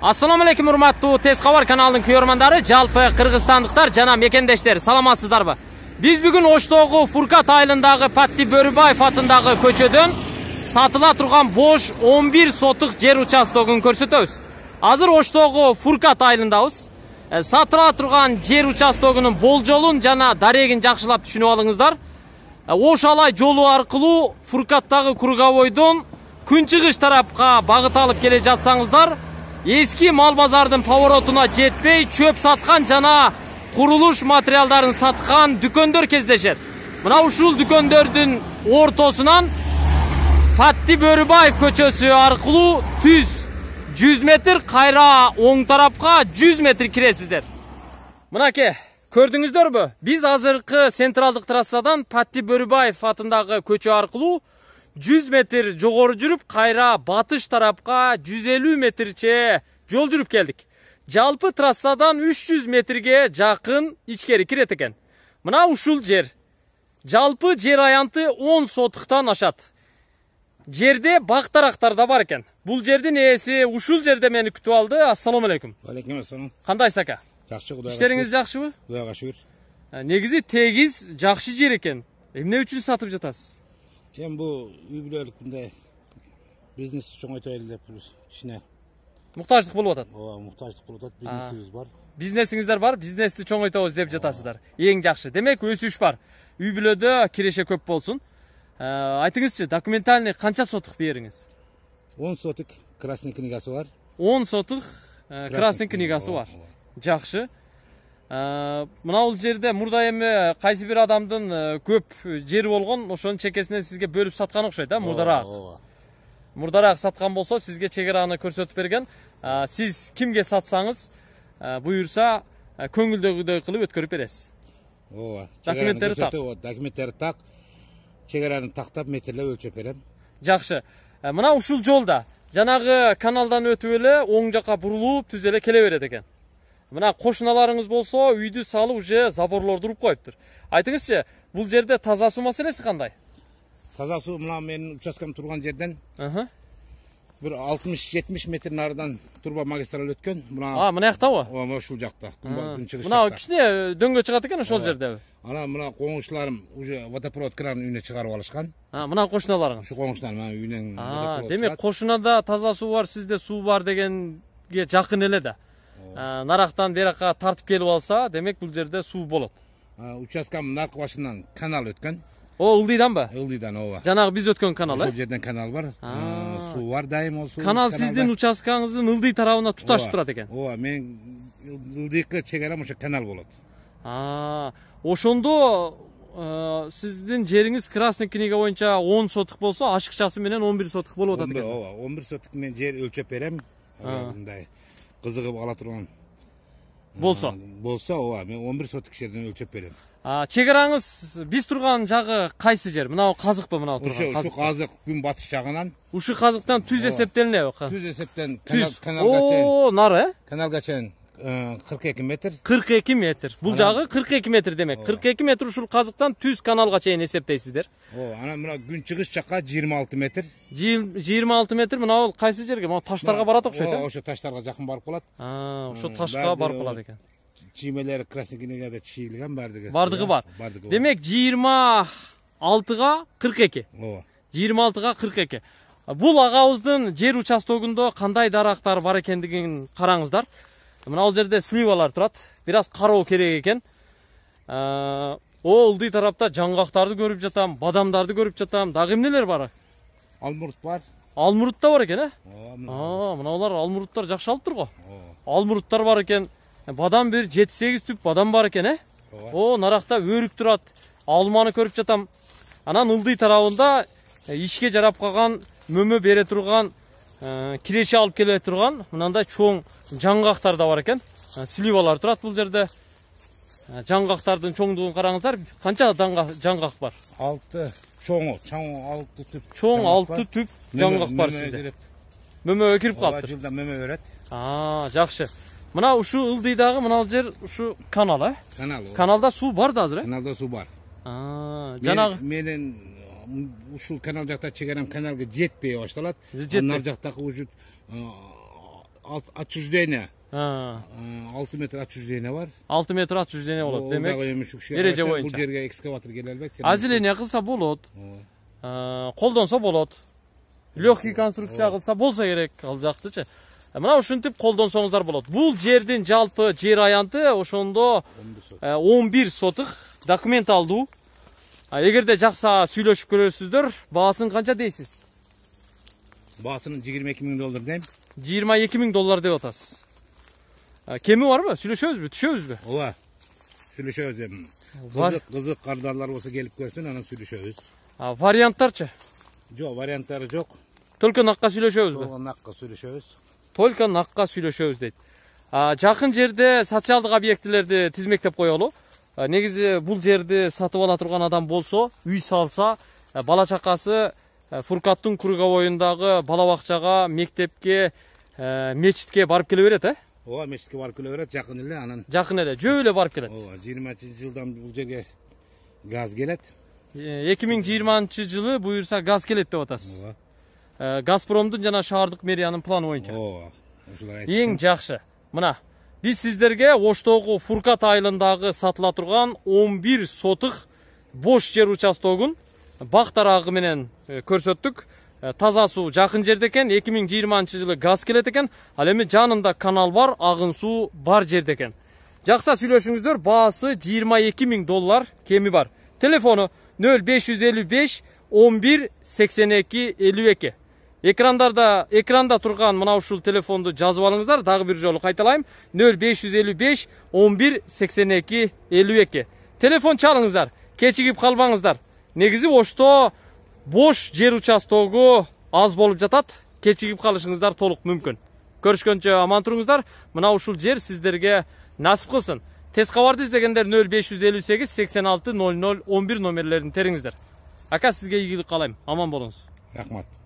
Assalamu alaykum урматтуу Tez xabar kanalынын көрөрмандары, жалпы кыргызстандыктар жана мекендештер, саламатсыздарбы? Биз бүгүн Оштогу Фуркат айылындагы Патти Бөрүбаев атындагы көчөдөн сатыла турган бош 11 сотук жер участогун көрсөтөбүз. Азыр Оштогу Фуркат айылындабыз. Сатыла турган жер участогунун болжолун жана дарегин жакшылап түшүнүп алыңыздар. Ош алай жолу аркылуу Фуркаттагы круговойдон күнчыгыш тарапка багыт алып келе жатсаңыздар, эски мал базардын поворотуна жетпей чөп саткан жана курулуш материалдарын саткан дүкөндөр кездешет. Мына ушул дүкөндөрдүн ортосунан Патти Бөрүбаев көчөсү аркылуу түз 100 метр кайра оң тарапка 100 метр киресиздер. Мынаке, көрдүңүздөрбү? Биз азыркы централдык трассадан Патти Бөрүбаев атындагы көчө аркылуу 100 метр жогору жүрүп кайра батыш тарапка 150 метрче жол жүрүп келдик жалпы трассадан 300 метрге жакын ичкери кирет экен мына ушул жер. Жалпы жер аянты 10 сотуктан ашат жерде бак дарактар да бар экен бул жердин ээси ушул жерде мени күтүп алды. Ассалому алейкум алейкум ассалам кандайсыз ака жакшы кудайга иштериңиз жакшыбы кудайга шүгүр негизи тегиз жакшы жер экен эмне үчүн сатып жатасыз? Эми бул үй бүлөлүк мындай бизнести чоңойтайлы деп кичине муктаждык болуп атат ооба муктаждык болуп атат бизнесибиз бар бизнесиңиздер бар бизнести чоңойтобуз деп жатасыздар эң жакшы демек өсүш бар үй бүлөдө киреше көп болсун айтыңызчы документальный канча сотук бериңиз он сотик красный книгасы бар он сотук красный книгасы бар жакшы мына бул жерде мурда эми кайсы бир адамдын көп жери болгон ошонун чекесинен сизге бөлүп саткан окшойт э мурдараак ооба мурдараак саткан болсо сизге чек араны көрсөтүп берген. Сиз кимге сатсаңыз буюрса көңүлдөгүдөй кылып өткөрүп бересиз ооба Документтери так. документтери так чек араны тактап метрлеп өлчөп берем. Жакшы мына ушул жолда жанагы каналдан өтүп эле оң жака бурулуп түз эле келе берет экен мына кошуналарыңыз болсо үйдү салып уже заборлорду уруп коюптур айтыңызчы бул жерде таза суу маселеси кандай таза суу мына менин участкам турган жерден бир алтымыш жетимиш метр нарыдан труба магистраль өткөн мына а мына жактабы ооба мына ушул жакта күнчыгыш мына жакта кичине дөңгө чыгат экен ошол жердеби анан мына коңушуларым уже водопровод кранын үйүнө чыгарып алышкан мына кошуналарыңыз ушу коңушулар мына водопровод демек кошунада таза суу бар сизде суу бар дегенге жакын эле да. Нарактан беракка тартып келип алса демек бул жерде суу болот. А, участкамдын наркы башынан канал өткөн. О ылдыйданбы ылдыйдан ооба. Жанагы биз өткөн канал ошол э жерден канал бар. Суу бар дайым ол суу канал сиздин участкаңыздын ылдый тарабына Ооба, турат экен. ооба мен ылдыйкы чек арам ошо канал болот. Ошондо сиздин жериңиз красный книга боюнча он сотук болсо ашыкчасы менен он бир сотук болуп атат экен. ооба он бир сотук мен жер өлчөп берем. Мындай. Кызыгып ала турган болсо болсо ооба мен он бир сотук жерден өлчөп берем чек араңыз биз турган жагы кайсы жер мынабу казыкпы мынабу ушу турган ушу казык күн батыш жагынан ушул казыктан түз эсептелинеби түз эсептен канал- түз каналга чейин о нары э каналга чейин кырк эки метр. кырк эки метр. Бул жагы кырк эки метр демек. Кырк эки метр ушул казыктан түз каналга чейин эсептейсиздер. Ооба анан мына күн чыгыш жакка жыйырма алты метр. Жыйырма алты метр мына бул кайсы жерге? Могу таштарга барат окшойт э? ошо таштарга жакын барып калат. Ошо ташка баардыгы барып калат экен. чиймелери красный книгада чийилген баардыгы бардыгы бар. баардыгы демек жыйырма алтыга кырк эки. Ооба жыйырма алтыга кырк эки. Бул агабыздын жер участогунда кандай дарактар бар экендигин караңыздар. Мына бул жерде сливалар турат бир аз кароо керек экен о ылдый тарапта жаңгактарды көрүп жатам бадамдарды көрүп жатам. Дагы эмнелер бар алмурт бар. Алмурут да бар экен э ооба мына мына булар алмуруттар жакшы алып го ооба алмуруттар бар экен бадам бир жети сегиз түп бадам бар экен э о. Наракта өрүк турат алманы көрүп жатам. Анан ылдый тарабында ишке жарап калган мөмө бере турган киреше алып келе турган мынандай чоң жаңгактар да бар экен сливалар турат бул жерде. Жаңгактардын чоңдугун караңыздар канча жаңгак бар? Алты чоңу чоң алты түп. Чоң алты түп жаңгак бар сизде мөмөгө кирип калыптыр жылда мөмө берет жакшы мына ушул ылдыйдагы мына жер ушу канал э канал каналда суу бар да азыр э каналда суу бар. Жанагы менин ушул канал жакта чек арам каналга жетпей башталат Жетпей. нар жактагы уже отчуждение. 6 metre отчуждение var. 6 metr at жүздене O- болот демек эреже боюнча. Бул жерге экскаватор келе албайт. озеление кылса болот колдонсо болот легкий конструкция кылса болсо керек ал жактычы мына ушинтип колдонсоңуздар болот бул жердин жалпы жер аянты ошондо 11 сот. э, 11 сотых документалдуу А эгерде жакса сүйлөшүп көрөсүздөр баасын канча дейсиз Баасынын 22 миң доллар дейм. 22 миң доллар деп атасыз А, кеми барбы сүйлөшөбүзбү түшөбүзбү Ооба. Сүйлөшөбүз эми. Бар. Кызык, кызык кардарлар болсо келип көрсүн, анан сүйлөшөбүз. А, варианттарчы Жок, варианттары жок. только накка сүйлөшөбүзбү Толгон накка сүйлөшөбүз. только накка сүйлөшөбүз дейт А, жакын жерде социалдык объектилерди тизмектеп коелу А, негизи бул жерди сатып ала турган адам болсо үй салса а, бала чакасы а, фуркаттын круговоюндагы бала бакчага мектепке а, мечитке барып келе берет э Ооба, мешитке барып келе берет, жакын эле анан жакын эле жөө эле барып келет ооба, 20 жылдан бул жерге газ келет. эки миң жыйырманчы жылы буюрса газ келет деп атасыз Ооба. Газпромдун жана шаардык мэриянын планы боюнча Ооба. Ушулар эң жакшы мына биз сиздерге оштогу фуркат айылындагы сатыла турган 11 сотых бош жер участогун бак тарагы менен көрсөттүк Э, таза суу жакын жерде экен 2020 жылы газ келет экен ал эми жанында канал бар агын суу бар жерде экен жакса сүйлөшүңүздөр баасы 22 миң доллар кеми бар телефону 0555 11 82 52 экрандарда экранда турган мына ушул телефонду жазып алыңыздар дагы бир жолу кайталайм 0555 11 82 52 телефон чалыңыздар кечигип калбаңыздар негизи ошто бош жер участогу аз болуп жатат кечигип калышыңыздар толук мүмкүн көрүшкөнчө аман туруңуздар мына ушул жер сиздерге насип кылсын тез кабарды издегендер 0558 86 00 11 номерлерин териңиздер ака сизге ийгилик каалайм аман болуңуз Рахмат.